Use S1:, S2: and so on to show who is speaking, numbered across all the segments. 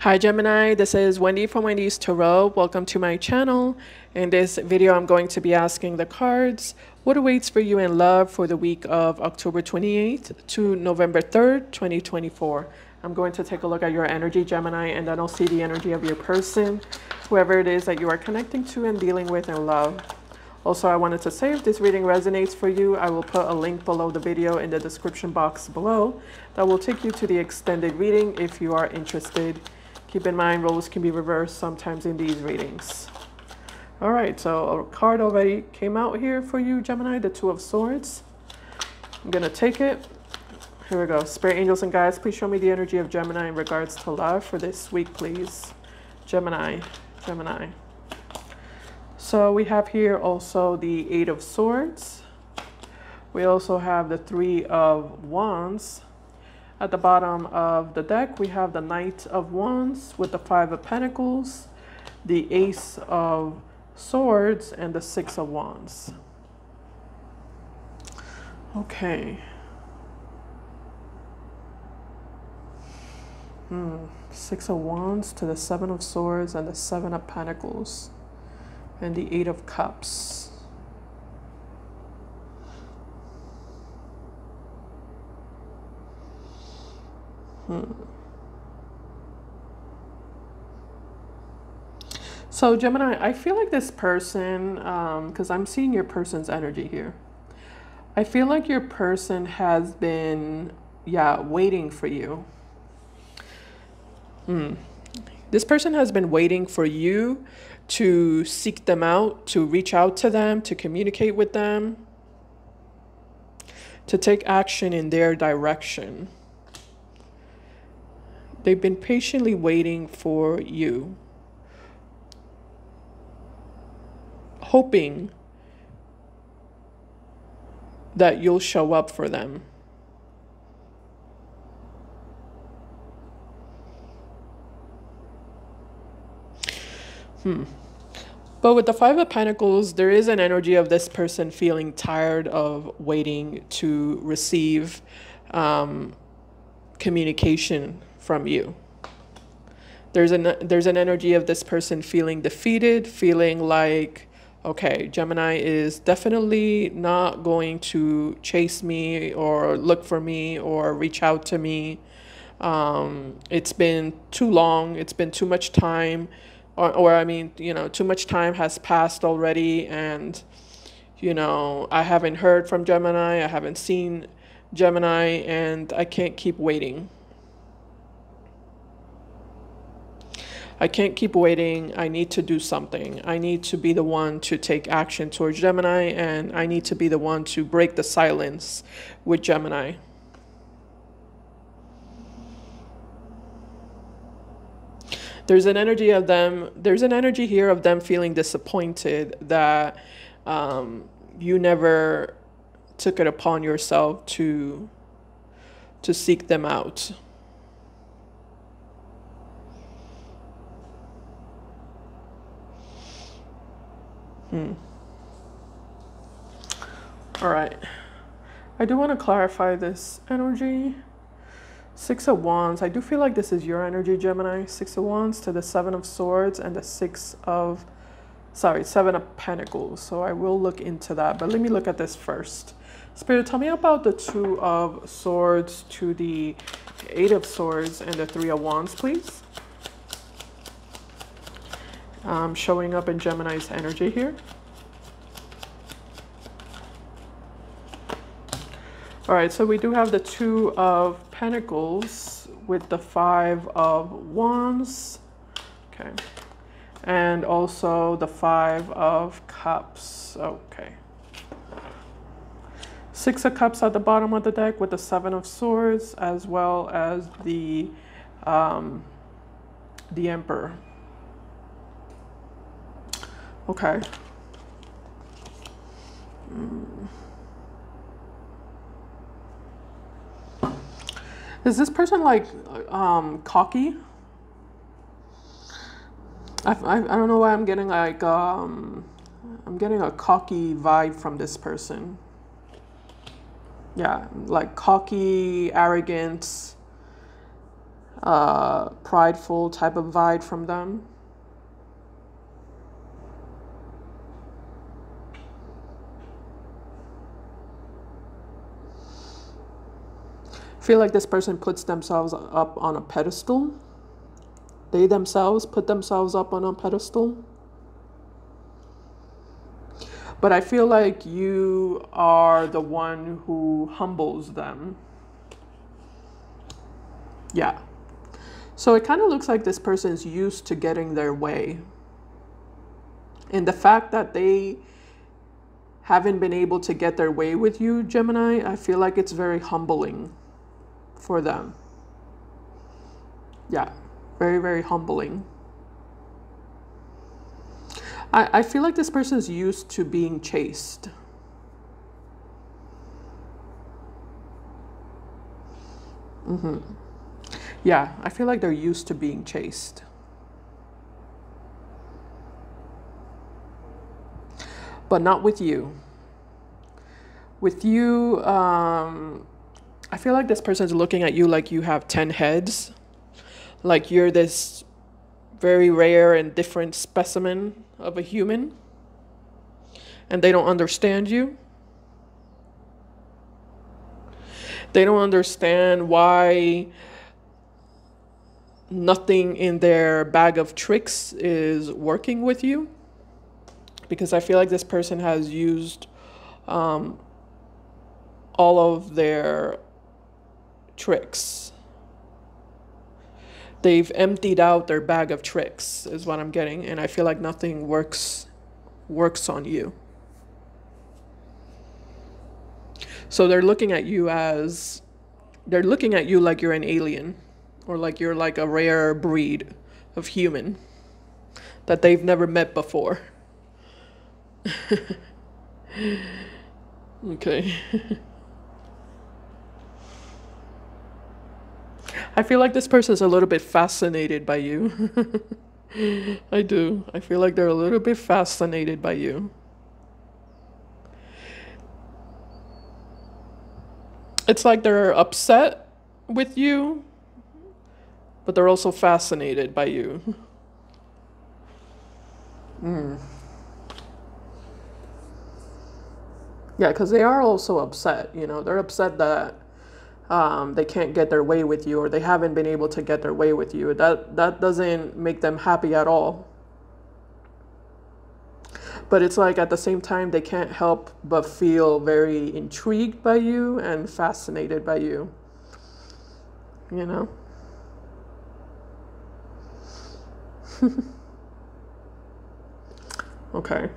S1: Hi Gemini, this is Wendy from Wendy's Tarot. Welcome to my channel. In this video, I'm going to be asking the cards what awaits for you in love for the week of October 28th to November 3rd, 2024. I'm going to take a look at your energy, Gemini, and then I'll see the energy of your person, whoever it is that you are connecting to and dealing with in love. Also, I wanted to say if this reading resonates for you, I will put a link below the video in the description box below that will take you to the extended reading if you are interested. Keep in mind, roles can be reversed sometimes in these readings. All right, so a card already came out here for you, Gemini, the Two of Swords. I'm going to take it. Here we go. Spirit angels and guides, please show me the energy of Gemini in regards to love for this week, please. Gemini, Gemini. So we have here also the Eight of Swords. We also have the Three of Wands. At the bottom of the deck, we have the Knight of Wands with the Five of Pentacles, the Ace of Swords, and the Six of Wands. Okay. Hmm. Six of Wands to the Seven of Swords and the Seven of Pentacles and the Eight of Cups. Hmm. So Gemini, I feel like this person, because um, I'm seeing your person's energy here. I feel like your person has been, yeah, waiting for you. Hmm. This person has been waiting for you to seek them out, to reach out to them, to communicate with them, to take action in their direction. They've been patiently waiting for you, hoping that you'll show up for them. Hmm. But with the Five of Pentacles, there is an energy of this person feeling tired of waiting to receive um, communication from you. There's an there's an energy of this person feeling defeated, feeling like okay, Gemini is definitely not going to chase me or look for me or reach out to me. Um, it's been too long. It's been too much time, or or I mean, you know, too much time has passed already, and you know, I haven't heard from Gemini. I haven't seen Gemini, and I can't keep waiting. I can't keep waiting. I need to do something. I need to be the one to take action towards Gemini, and I need to be the one to break the silence with Gemini. There's an energy of them, there's an energy here of them feeling disappointed that um, you never took it upon yourself to to seek them out. Hmm. All right. I do want to clarify this energy. Six of Wands. I do feel like this is your energy, Gemini. Six of Wands to the Seven of Swords and the Six of, sorry, Seven of Pentacles. So I will look into that. But let me look at this first. Spirit, tell me about the Two of Swords to the Eight of Swords and the Three of Wands, please um, showing up in Gemini's energy here. All right, so we do have the Two of Pentacles with the Five of Wands. Okay. And also the Five of Cups. Okay. Six of Cups at the bottom of the deck with the Seven of Swords as well as the um, the Emperor. Okay. Mm. Is this person like um, cocky? I, I, I don't know why I'm getting like um, I'm getting a cocky vibe from this person. Yeah, like cocky, arrogant. uh, prideful type of vibe from them. Feel like this person puts themselves up on a pedestal. They themselves put themselves up on a pedestal. But I feel like you are the one who humbles them. Yeah. So it kind of looks like this person's used to getting their way. And the fact that they haven't been able to get their way with you, Gemini, I feel like it's very humbling for them. Yeah, very, very humbling. I, I feel like this person is used to being chased. Mm-hmm. Yeah, I feel like they're used to being chased. But not with you. With you, um, I feel like this person is looking at you like you have 10 heads. Like you're this very rare and different specimen of a human. And they don't understand you. They don't understand why nothing in their bag of tricks is working with you. Because I feel like this person has used um, all of their tricks. They've emptied out their bag of tricks is what I'm getting and I feel like nothing works works on you. So they're looking at you as they're looking at you like you're an alien or like you're like a rare breed of human that they've never met before. okay. I feel like this person is a little bit fascinated by you. I do. I feel like they're a little bit fascinated by you. It's like they're upset with you, but they're also fascinated by you. Mm. Yeah, because they are also upset. You know, they're upset that um, they can't get their way with you or they haven't been able to get their way with you. That, that doesn't make them happy at all. But it's like at the same time, they can't help but feel very intrigued by you and fascinated by you. You know? okay.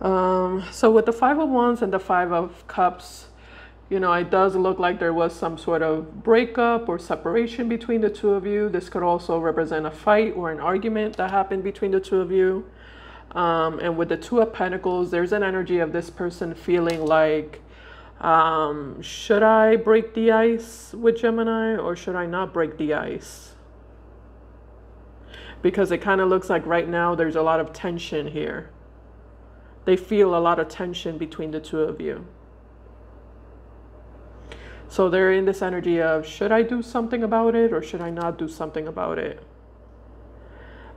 S1: Um, so with the Five of Wands and the Five of Cups, you know, it does look like there was some sort of breakup or separation between the two of you. This could also represent a fight or an argument that happened between the two of you. Um, and with the Two of Pentacles, there's an energy of this person feeling like, um, should I break the ice with Gemini or should I not break the ice? Because it kind of looks like right now there's a lot of tension here. They feel a lot of tension between the two of you. So they're in this energy of should I do something about it or should I not do something about it?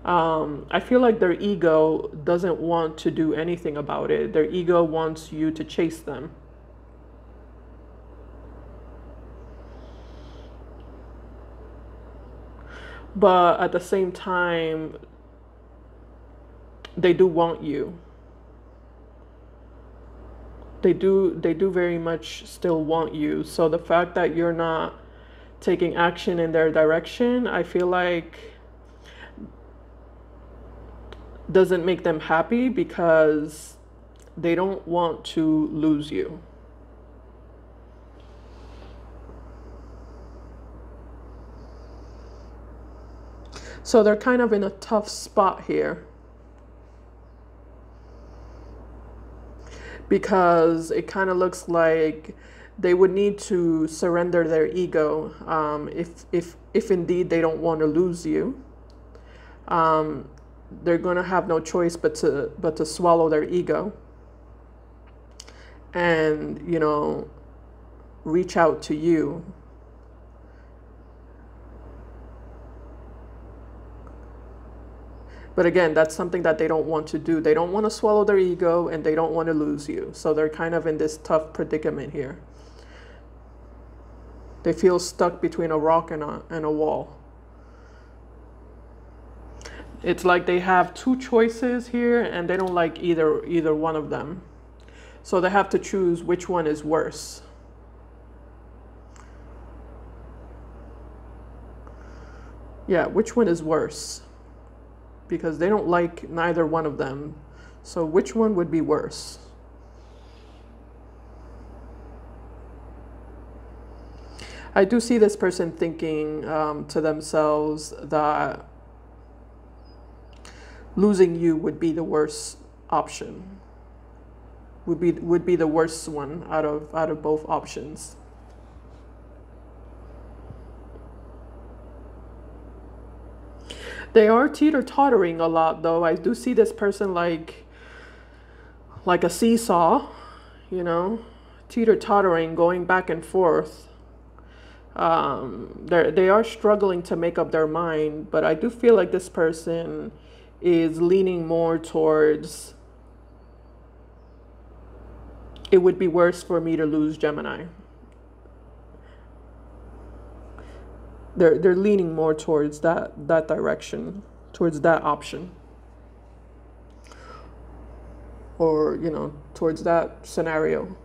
S1: Um, I feel like their ego doesn't want to do anything about it. Their ego wants you to chase them. But at the same time, they do want you they do they do very much still want you. So the fact that you're not taking action in their direction i feel like doesn't make them happy because they don't want to lose you. So they're kind of in a tough spot here because it kind of looks like they would need to surrender their ego um, if, if, if indeed they don't want to lose you. Um, they're going to have no choice but to, but to swallow their ego and, you know, reach out to you But again, that's something that they don't want to do. They don't want to swallow their ego and they don't want to lose you. So they're kind of in this tough predicament here. They feel stuck between a rock and a, and a wall. It's like they have two choices here and they don't like either either one of them. So they have to choose which one is worse. Yeah, which one is worse? Because they don't like neither one of them. So which one would be worse? I do see this person thinking um, to themselves that losing you would be the worst option. Would be would be the worst one out of out of both options. They are teeter tottering a lot though. I do see this person like like a seesaw, you know, teeter tottering, going back and forth um, they they are struggling to make up their mind, but I do feel like this person is leaning more towards it would be worse for me to lose Gemini. They're they're leaning more towards that that direction, towards that option. Or, you know, towards that scenario.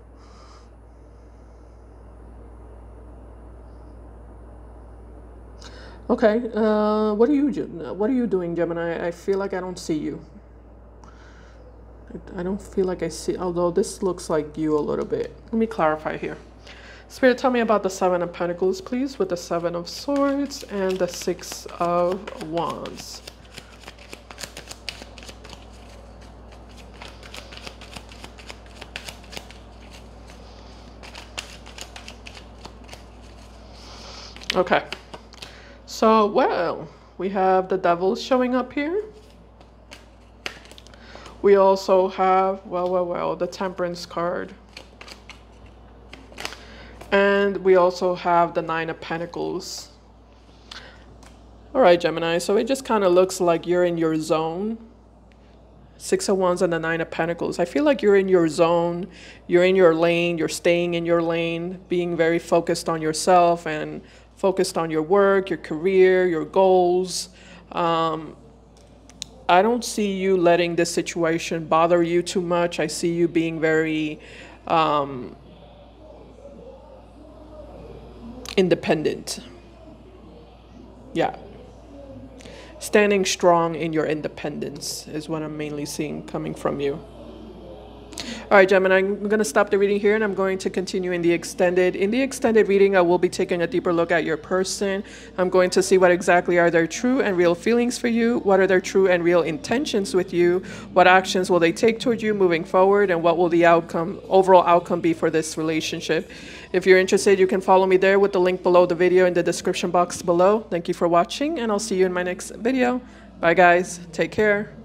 S1: Okay, uh, what are you what are you doing, Gemini? I feel like I don't see you. I don't feel like I see, although this looks like you a little bit. Let me clarify here. Spirit, tell me about the Seven of Pentacles, please, with the Seven of Swords and the Six of Wands. Okay. So, well, we have the devil showing up here. We also have, well, well, well, the temperance card. And we also have the nine of pentacles. All right, Gemini, so it just kind of looks like you're in your zone. Six of Wands and the Nine of Pentacles. I feel like you're in your zone, you're in your lane, you're staying in your lane, being very focused on yourself and focused on your work, your career, your goals. Um, I don't see you letting this situation bother you too much. I see you being very um, independent. Yeah. Standing strong in your independence is what I'm mainly seeing coming from you. All right, Gemini, I'm going to stop the reading here and I'm going to continue in the extended. In the extended reading, I will be taking a deeper look at your person. I'm going to see what exactly are their true and real feelings for you, what are their true and real intentions with you, what actions will they take toward you moving forward, and what will the outcome, overall outcome be for this relationship. If you're interested, you can follow me there with the link below the video in the description box below. Thank you for watching and I'll see you in my next video. Bye guys, take care.